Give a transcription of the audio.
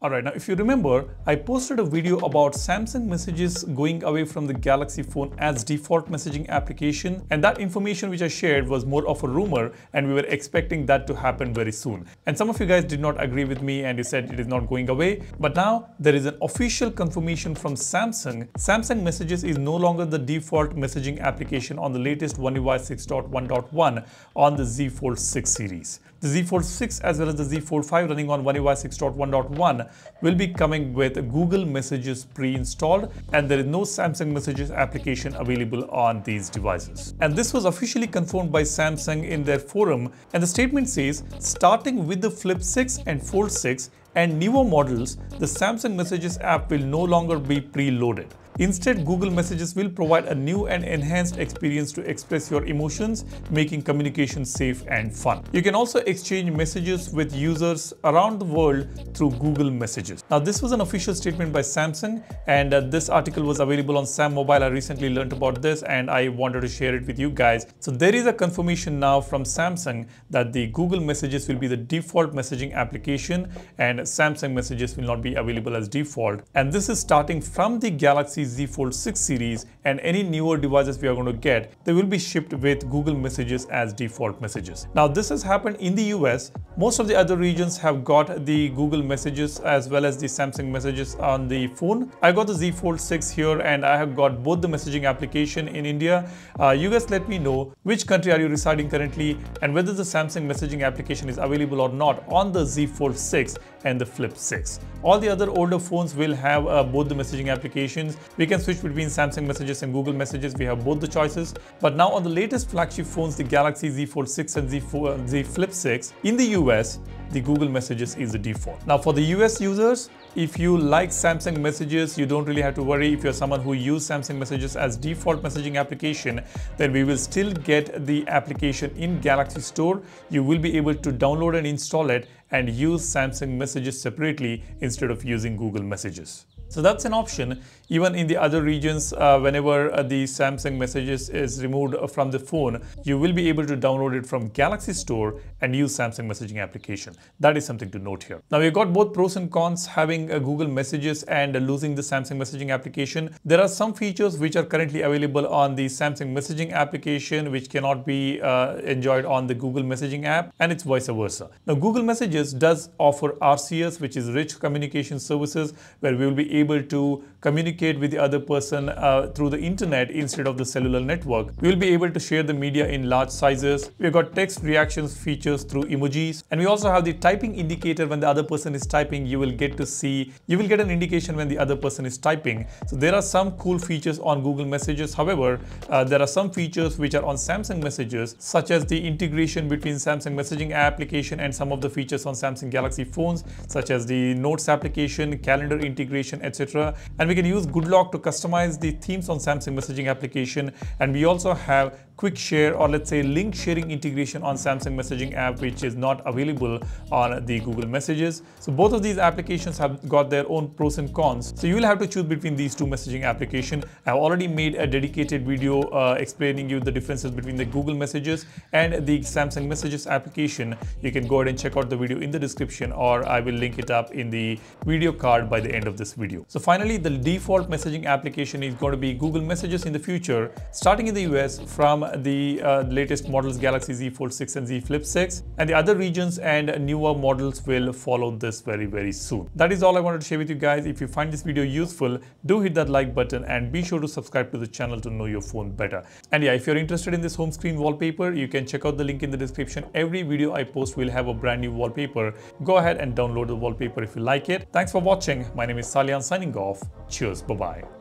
Alright, now if you remember, I posted a video about Samsung messages going away from the Galaxy phone as default messaging application and that information which I shared was more of a rumor and we were expecting that to happen very soon. And some of you guys did not agree with me and you said it is not going away. But now there is an official confirmation from Samsung. Samsung messages is no longer the default messaging application on the latest One UI 6.1.1 on the Z Fold 6 series. The Z Fold 6 as well as the Z Fold 5 running on One UI 6.1.1 will be coming with Google Messages pre-installed and there is no Samsung Messages application available on these devices. And this was officially confirmed by Samsung in their forum and the statement says starting with the Flip 6 and Fold 6 and newer models, the Samsung Messages app will no longer be preloaded. Instead, Google Messages will provide a new and enhanced experience to express your emotions, making communication safe and fun. You can also exchange messages with users around the world through Google Messages. Now, this was an official statement by Samsung and uh, this article was available on SamMobile. I recently learned about this and I wanted to share it with you guys. So there is a confirmation now from Samsung that the Google Messages will be the default messaging application and Samsung Messages will not be available as default. And this is starting from the Galaxy Z Fold 6 series and any newer devices we are going to get, they will be shipped with Google Messages as default messages. Now this has happened in the US. Most of the other regions have got the Google Messages as well as the Samsung Messages on the phone. I got the Z Fold 6 here and I have got both the messaging application in India. Uh, you guys let me know which country are you residing currently and whether the Samsung messaging application is available or not on the Z Fold 6 and the Flip 6. All the other older phones will have uh, both the messaging applications. We can switch between Samsung Messages and Google Messages. We have both the choices. But now on the latest flagship phones, the Galaxy Z Fold 6 and Z, uh, Z Flip 6, in the US, the Google Messages is the default. Now for the US users, if you like Samsung Messages, you don't really have to worry. If you're someone who use Samsung Messages as default messaging application, then we will still get the application in Galaxy Store. You will be able to download and install it and use Samsung Messages separately instead of using Google Messages. So that's an option. Even in the other regions, uh, whenever uh, the Samsung messages is removed from the phone, you will be able to download it from Galaxy Store and use Samsung messaging application. That is something to note here. Now we've got both pros and cons having uh, Google Messages and losing the Samsung messaging application. There are some features which are currently available on the Samsung messaging application which cannot be uh, enjoyed on the Google messaging app and it's vice versa. Now Google Messages does offer RCS which is rich communication services where we will be able to communicate with the other person uh, through the internet instead of the cellular network. We will be able to share the media in large sizes. We've got text reactions features through emojis. And we also have the typing indicator when the other person is typing, you will get to see, you will get an indication when the other person is typing. So there are some cool features on Google Messages. However, uh, there are some features which are on Samsung Messages, such as the integration between Samsung messaging application and some of the features on Samsung Galaxy phones, such as the notes application, calendar integration, etc. And we can use Good Lock to customize the themes on Samsung messaging application. And we also have quick share or let's say link sharing integration on Samsung messaging app, which is not available on the Google Messages. So both of these applications have got their own pros and cons. So you will have to choose between these two messaging applications. I've already made a dedicated video uh, explaining you the differences between the Google Messages and the Samsung Messages application. You can go ahead and check out the video in the description or I will link it up in the video card by the end of this video. So finally, the default messaging application is going to be Google Messages in the future, starting in the US from the uh, latest models Galaxy Z Fold 6 and Z Flip 6 and the other regions and newer models will follow this very very soon. That is all I wanted to share with you guys. If you find this video useful, do hit that like button and be sure to subscribe to the channel to know your phone better. And yeah, if you're interested in this home screen wallpaper, you can check out the link in the description. Every video I post will have a brand new wallpaper. Go ahead and download the wallpaper if you like it. Thanks for watching. My name is Salian signing off. Cheers. Bye-bye.